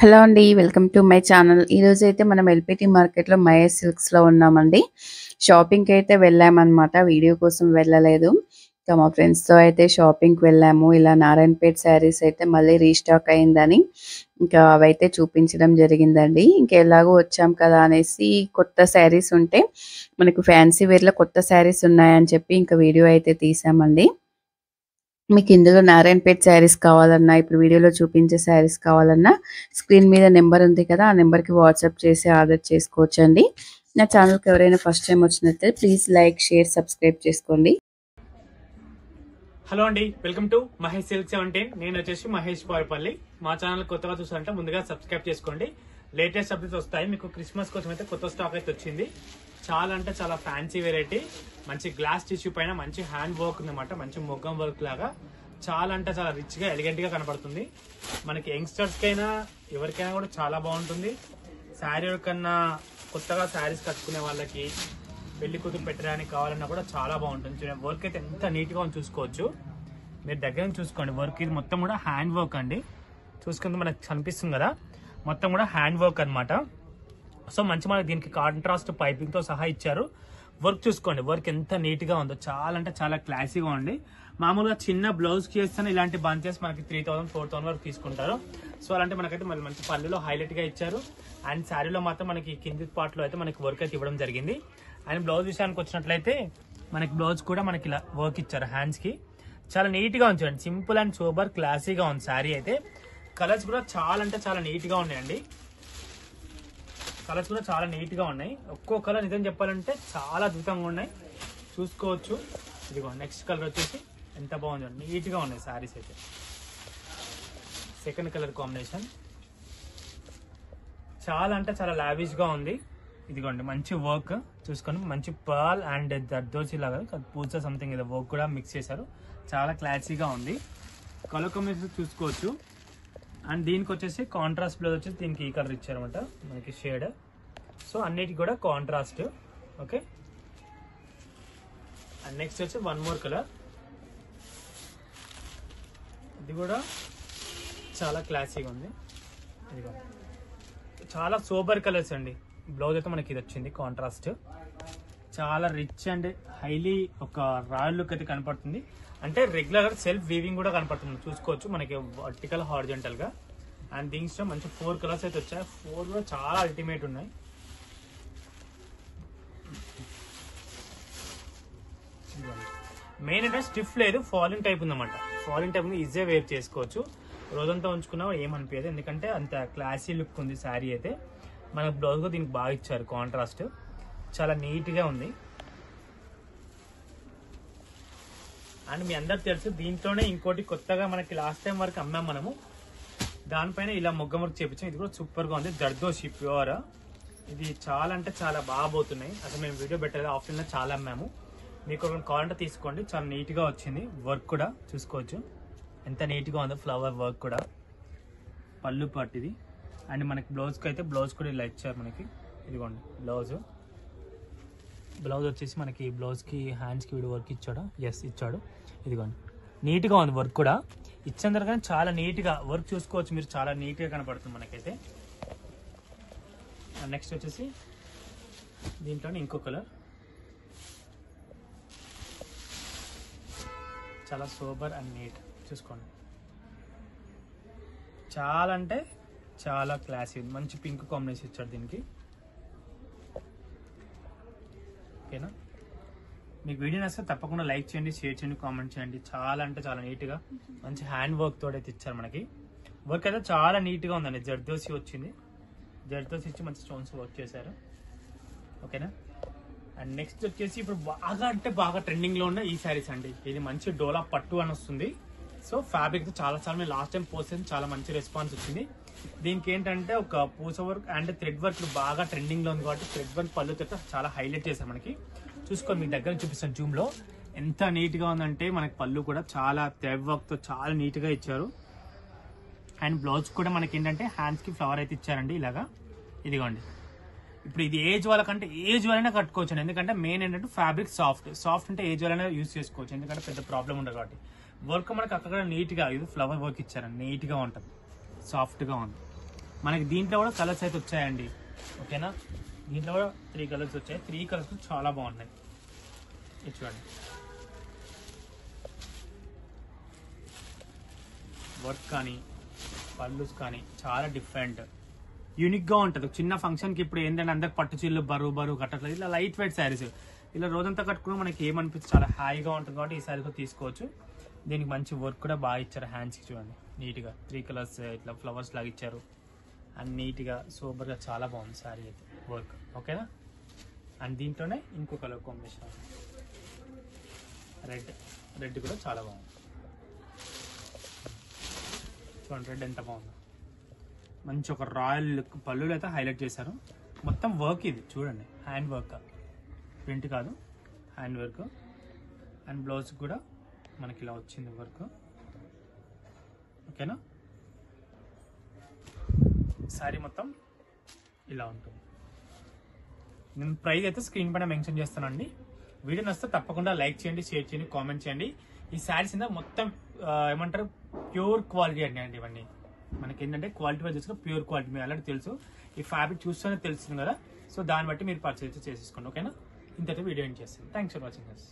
Hello అండి. Welcome to my channel. ఈరోజైతే మనం ఎల్‌పిటి మార్కెట్‌లో మహేష్ సిల్క్స్‌లో ఉన్నామండి. షాపింగ్కి అయితే వెళ్ళామన్నమాట వీడియో కోసం వెళ్ళలేదు. ఇంకా మా ఫ్రెండ్స్‌తో అయితే షాపింగ్‌కి వెళ్ళాము. ఇలా నారాయణపేట శారీస్ అయితే మళ్ళీ రీస్టాక్ అయిందని ఇంకా అవైతే చూపించడం జరిగిందండి. ఇంకా ఎలాగో వచ్చాం కదా అనేసి కొత్త శారీస్ ఉంటే మనకు ఫ్యాన్సీ వేర్‌లో కొత్త శారీస్ ఉన్నాయని చెప్పి ఇంకా వీడియో అయితే తీసామండి. మీకు ఇందులో నారాయణపేట్ శారీస్ కావాలన్నా, ఇప్పుడు వీడియోలో చూపించే శారీస్ కావాలన్నా స్క్రీన్ మీద నెంబర్ ఉంది కదా! ఆ నెంబర్‌కి వాట్సాప్ చేసి ఆర్డర్ చేసుకోవచ్చండి. నా ఛానల్‌కి ఎవరైనా ఫస్ట్ టైం వచ్చినట్లయితే ప్లీజ్ లైక్, షేర్, సబ్స్క్రైబ్ చేసుకోండి. హలో అండి welcome to Mahesh silk seventeen నేను వచ్చేసి మహేష్ పారిపల్లి మా ఛానల్ కొత్తగా చూసారంటే ముందుగా సబ్స్క్రైబ్ చేసుకోండి లేటెస్ట్ అప్డేట్స్ వస్తాయి మీకు క్రిస్మస్ కోసం అయితే కొత్త స్టాక్ అయితే వచ్చింది చాలా అంటే చాలా ఫ్యాన్సీ వెరైటీ మంచి గ్లాస్ టిష్యూ పైన మంచి హ్యాండ్ వర్క్ ఉందన్నమాట. మంచి మొగ్గం వర్క్ లాగా. చాలా అంటే చాలా రిచ్గా ఎలిగెంట్గా కనపడుతుంది మనకి యంగ్స్టర్స్ కైనా ఎవరికైనా కూడా చాలా బాగుంటుంది. శారీ కన్నా కొత్తగా శారీస్ కట్టుకునే వాళ్ళకి పెళ్ళి కూతురు పెట్టడానికి కావాలన్నా కూడా చాలా బాగుంటుంది. చూడండి వర్క్ అయితే ఎంత నీట్గా చూసుకోవచ్చు. మీరు దగ్గర నుంచి చూసుకోండి వర్క్ ఇది మొత్తం కూడా హ్యాండ్ వర్క్ అండి. చూసుకుంటే మనకు కనిపిస్తుంది కదా. మొత్తం కూడా హ్యాండ్ వర్క్ అనమాట సో మంచి మనకి దీనికి కాంట్రాస్ట్ పైపింగ్తో సహా ఇచ్చారు. వర్క్ చూసుకోండి. వర్క్ ఎంత నీట్గా ఉందో. చాలా అంటే చాలా క్లాసీగా ఉంది. మామూలుగా చిన్న బ్లౌజ్కి ఇలాంటి ఇలాంటి బంచెస్ మనకి త్రీ థౌసండ్ ఫోర్ థౌసండ్ వరకు తీసుకుంటారు. సో అలాంటి మనకైతే మళ్ళీ మంచి పళ్ళులో హైలైట్గా ఇచ్చారు. అండ్ శారీలో మాత్రం మనకి కింది పార్ట్లో అయితే మనకి వర్క్ అయితే ఇవ్వడం జరిగింది. అండ్ బ్లౌజ్ విషయానికి వచ్చినట్లయితే మనకి బ్లౌజ్ కూడా మనకి ఇలా వర్క్ ఇచ్చారు హ్యాండ్స్కి. చాలా నీట్గా ఉంచండి సింపుల్ అండ్ సూపర్ క్లాసీగా ఉంది శారీ అయితే. కలర్స్ కూడా చాలా అంటే చాలా నీట్గా ఉన్నాయండి. కలర్స్ కూడా చాలా నీట్గా ఉన్నాయి. ఒక్కో కలర్ నిజం చెప్పాలంటే చాలా అద్భుతంగా ఉన్నాయి. చూసుకోవచ్చు. ఇదిగో నెక్స్ట్ కలర్ వచ్చేసి ఎంత బాగుంది. నీట్గా ఉన్నాయి శారీస్ అయితే. సెకండ్ కలర్ కాంబినేషన్ చాలా అంటే చాలా లావిష్గా ఉంది. ఇదిగోండి మంచి వర్క్ చూసుకొని మంచి పర్ల్ అండ్ దర్దోసి లాగా పూజ సంథింగ్ ఏదో వర్క్ కూడా మిక్స్ చేశారు. చాలా క్లాసీగా ఉంది. కలర్ కాంబినేషన్ చూసుకోవచ్చు. అండ్ దీనికి వచ్చేసి కాంట్రాస్ట్ బ్లౌజ్ వచ్చేసి దీనికి ఈ కలర్ ఇచ్చారనమాట మనకి షేడ్ సో అన్నిటికి కూడా కాంట్రాస్ట్ ఓకే అండ్ నెక్స్ట్ వచ్చి వన్ మోర్ కలర్ ఇది కూడా చాలా క్లాసీగా ఉంది. ఇదిగో. చాలా సూపర్ కలర్స్ అండి. బ్లౌజ్ అయితే మనకి ఇది వచ్చింది కాంట్రాస్ట్ చాలా రిచ్ అండ్ హైలీ ఒక రాయల్ లుక్ అయితే కనపడుతుంది. అంటే రెగ్యులర్ సెల్ఫ్ వీవింగ్ కూడా కనపడుతుంది. చూసుకోవచ్చు. మనకి వర్టికల్ హార్జెంటల్గా అండ్ దీంట్లో మంచి ఫోర్ కలర్స్ అయితే వచ్చాయి. ఫోర్ కూడా చాలా అల్టిమేట్ ఉన్నాయి. మెయిన్ అంటే స్టిఫ్ లేదు ఫాలిన్ టైప్ ఉందన్నమాట. ఫాలిన్ టైప్ ఈజీగా వేర్ చేసుకోవచ్చు. రోజంతా ఉంచుకున్నా ఏమనిపించదు ఎందుకంటే అంత క్లాసీ లుక్ ఉంది శారీ అయితే. మనకు బ్లౌజ్ కూడా దీనికి బాగా ఇచ్చారు కాంట్రాస్ట్ చాలా నీట్గా ఉంది. అండ్ మీ అందరికి తెలుసు దీంట్లోనే ఇంకోటి కొత్తగా మనకి లాస్ట్ టైం వరకు అమ్మాం మనము. దానిపైన ఇలా మొగ్గ వర్క్ చేపించాం. ఇది కూడా సూపర్గా ఉంది. దర్దోషి ప్యూర్. ఇది చాలా అంటే చాలా బాగా పోతున్నాయి. అసలు మేము వీడియో పెట్టాలి ఆఫ్లైన్లో చాలా అమ్మాము. మీకు ఒక కావాలంటే తీసుకోండి. చాలా నీట్గా వచ్చింది. వర్క్ కూడా చూసుకోవచ్చు. ఎంత నీట్గా ఉందో ఫ్లవర్ వర్క్ కూడా. పళ్ళు పట్టిది. అండ్ మనకి బ్లౌజ్కి అయితే బ్లౌజ్ కూడా ఇలా ఇచ్చారు మనకి. ఇదిగోండి బ్లౌజ్ బ్లౌజ్ వచ్చేసి మనకి బ్లౌజ్కి హ్యాండ్స్కి వీడు వర్క్ ఇచ్చాడు? ఎస్ ఇచ్చాడు. ఇదిగోండి. నీట్గా ఉంది వర్క్ కూడా. ఇచ్చిన తర్వాత చాలా నీట్గా వర్క్ చూసుకోవచ్చు మీరు. చాలా నీట్గా కనపడుతుంది మనకైతే. నెక్స్ట్ వచ్చేసి దీంట్లోనే ఇంకో కలర్ చాలా సూపర్ అండ్ నీట్ చూసుకోండి. చాలా అంటే చాలా క్లాసీ ఉంది మంచి పింక్ కాంబినేషన్ ఇచ్చాడు దీనికి. ఓకేనా? మీకు వీడియో నచ్చితే తప్పకుండా లైక్ చేయండి షేర్ చేయండి కామెంట్ చేయండి. చాలా అంటే చాలా నీట్గా మంచి హ్యాండ్ వర్క్ తోడైతే అయితే ఇచ్చారు మనకి. వర్క్ అయితే చాలా నీట్గా ఉందండి. జర్దోసి వచ్చింది. జర్దోసి ఇచ్చి మంచి స్టోన్స్ వర్క్ చేశారు. ఓకేనా? అండ్ నెక్స్ట్ వచ్చేసి ఇప్పుడు బాగా అంటే బాగా ట్రెండింగ్లో ఉన్న ఈ శారీస్ అండి. ఇది మంచి డోలా పట్టు అని వస్తుంది. సో ఫ్యాబ్రిక్ చాలా చాలా మేము లాస్ట్ టైం పోస్ట్ చాలా మంచి రెస్పాన్స్ వచ్చింది. దీనికి ఏంటంటే ఒక పూస వర్క్ అండ్ థ్రెడ్ వర్క్ బాగా ట్రెండింగ్లో ఉంది కాబట్టి థ్రెడ్ వర్క్ పళ్ళు తోట చాలా హైలైట్ చేశాం మనకి. చూసుకొని మీకు దగ్గర చూపిస్తాను జూమ్లో ఎంత నీట్గా ఉందంటే మనకి పళ్ళు కూడా చాలా థ్రెడ్ వర్క్తో చాలా నీట్గా ఇచ్చారు. అండ్ బ్లౌజ్ కూడా మనకి ఏంటంటే హ్యాండ్స్కి ఫ్లవర్ అయితే ఇచ్చారండి ఇలాగా. ఇదిగోండి. ఇప్పుడు ఇది ఏజ్ వాళ్ళకంటే ఏజ్ వాళ్ళైనా కట్టుకోవచ్చు అండి ఎందుకంటే మెయిన్ ఏంటంటే ఫ్యాబ్రిక్ సాఫ్ట్ సాఫ్ట్ అంటే ఏజ్ వాళ్ళైనా యూస్ చేసుకోవచ్చు. ఎందుకంటే పెద్ద ప్రాబ్లం ఉండదు కాబట్టి. వర్క్ మనకి అక్కడ నీట్గా ఇది ఫ్లవర్ వర్క్ ఇచ్చారండి. నీట్గా ఉంటుంది. సాఫ్ట్గా ఉంది మనకి దీంట్లో కూడా కలర్స్ అయితే వచ్చాయండి. ఓకేనా? దీంట్లో కూడా త్రీ కలర్స్ వచ్చాయి. త్రీ కలర్స్ చాలా బాగున్నాయి. ఇది చూడండి. వర్క్ కానీ పళ్ళుస్ కానీ చాలా డిఫరెంట్ యూనిక్గా ఉంటుంది. చిన్న ఫంక్షన్కి ఇప్పుడు ఏంటంటే అందరికి పట్టు చీరలు బరువు బరువు కట్టట్లేదు. ఇలా లైట్ వెయిట్ శారీస్ ఇలా రోజంతా కట్టుకుని మనకి ఏమనిపిస్తుంది? చాలా హాయిగా ఉంటుంది కాబట్టి ఈ శారీస్ తీసుకోవచ్చు. దీనికి మంచి వర్క్ కూడా బాగా ఇచ్చారు హ్యాండ్స్కి చూడండి. నీట్గా త్రీ కలర్స్ ఇట్లా ఫ్లవర్స్ లాగా ఇచ్చారు. అండ్ నీట్గా సూపర్గా చాలా బాగుంది శారీ అయితే వర్క్ ఓకేనా అండ్ దీంట్లోనే ఇంకో కలర్ కాంబినేషన్ రెడ్ రెడ్ కూడా చాలా బాగుంది. చూడండి రెడ్ ఎంత బాగుందో. మంచి ఒక రాయల్ లుక్ పళ్ళులు అయితే హైలైట్ చేశారు. మొత్తం వర్క్ ఇది చూడండి. హ్యాండ్ వర్క్ ప్రింట్ కాదు. హ్యాండ్ వర్క్ అండ్ బ్లౌజ్ కూడా మనకి ఇలా వచ్చింది వర్క్. ఓకేనా? శారీ మొత్తం ఇలా ఉంటుంది. నేను ప్రైస్ అయితే స్క్రీన్ పైన మెన్షన్ చేస్తానండి. వీడియో నచ్చితే తప్పకుండా లైక్ చేయండి షేర్ చేయండి కామెంట్ చేయండి. ఈ శారీస్ మీద మొత్తం ఏమంటారు ప్యూర్ క్వాలిటీ అండి అండి ఇవన్నీ. మనకి ఏంటంటే క్వాలిటీ వైజ్ చూసుకుని ప్యూర్ క్వాలిటీ. మీరు అలాంటి తెలుసు. ఈ ఫ్యాబ్రిక్ చూస్తూనే తెలుస్తుంది కదా. సో దాన్ని బట్టి మీరు పర్చేజ్ చేసేసుకోండి. ఓకేనా? ఇంతటి వీడియో ఏం చేస్తాను. Thanks for watching this